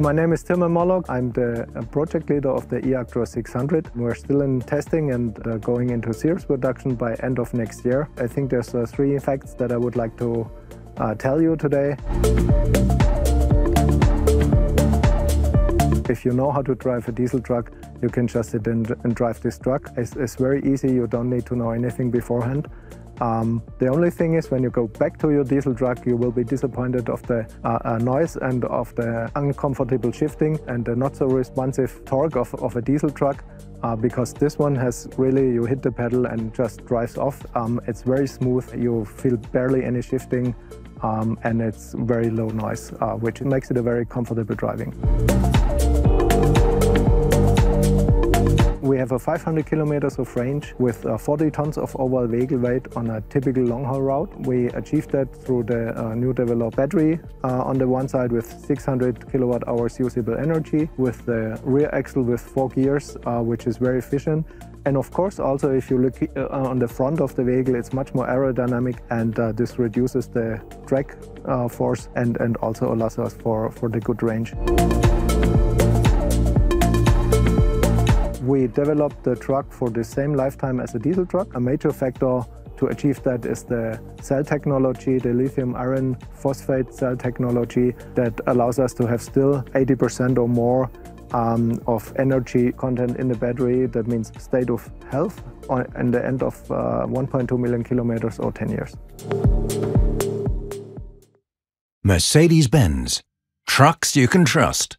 My name is Tilman Morlock. I'm the project leader of the eActros 600. We're still in testing and uh, going into series production by end of next year. I think there's uh, three facts that I would like to uh, tell you today. If you know how to drive a diesel truck, you can just sit and, and drive this truck. It's, very easy, you don't need to know anything beforehand. Um, the only thing is when you go back to your diesel truck, you will be disappointed of the uh, uh, noise and of the uncomfortable shifting and the not so responsive torque of, of a diesel truck. Uh, because this one has really, you hit the pedal and just drives off. Um, it's very smooth, you feel barely any shifting um, and it's very low noise, uh, which makes it a very comfortable driving. Have a 500 kilometers of range with uh, 40 tons of overall vehicle weight on a typical long-haul route. We achieved that through the uh, new developed battery uh, on the one side with 600 kilowatt hours usable energy, with the rear axle with four gears, uh, which is very efficient. And of course, also if you look uh, on the front of the vehicle, it's much more aerodynamic and uh, this reduces the drag force and, and also allows us for, for the good range. We developed the truck for the same lifetime as a diesel truck. A major factor to achieve that is the cell technology, the lithium iron phosphate cell technology that allows us to have still 80% or more um, of energy content in the battery. That means state of health at the end of uh, 1.2 million kilometers or 10 years. Mercedes-Benz. Trucks you can trust.